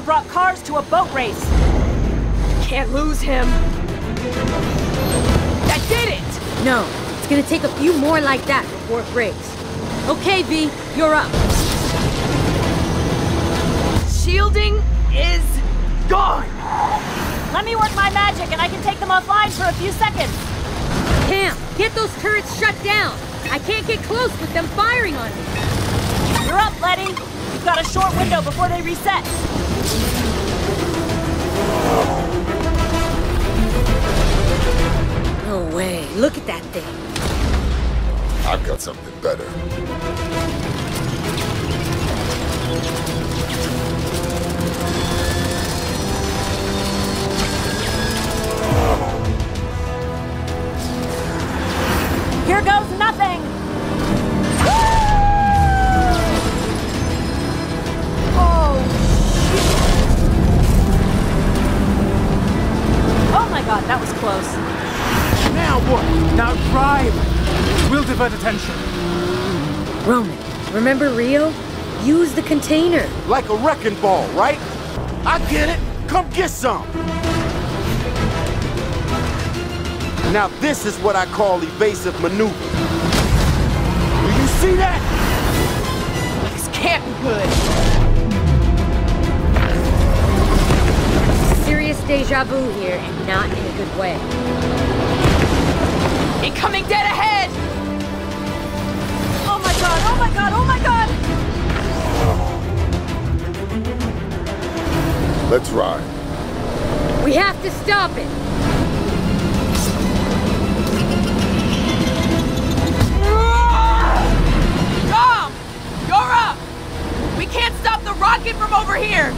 brought cars to a boat race. Can't lose him. I did it! No, it's gonna take a few more like that before it breaks. Okay, V, you're up. Shielding is gone! Let me work my magic and I can take them offline for a few seconds. Cam, get those turrets shut down. I can't get close with them firing on me. You're up, Letty. You've got a short window before they reset. No way, look at that thing. I've got something better. Close. Now what? Now drive! We'll divert attention. Roman, remember Rio? Use the container. Like a wrecking ball, right? I get it. Come get some. Now this is what I call evasive maneuver. Do you see that? Deja vu here, and not in a good way. Incoming dead ahead! Oh my god, oh my god, oh my god! Let's ride. We have to stop it. Dom! You're up! We can't stop the rocket from over here!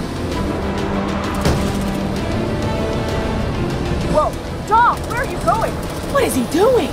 Whoa, Dom, where are you going? What is he doing?